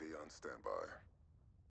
UAV on standby.